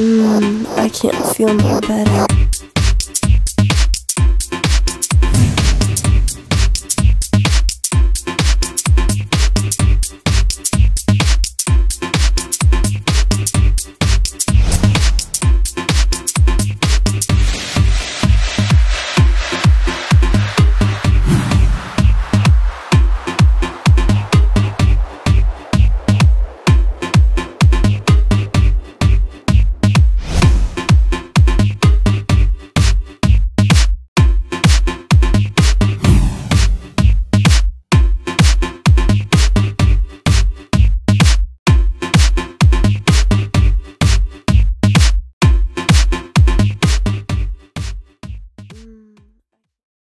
Mmm, I can't feel no better.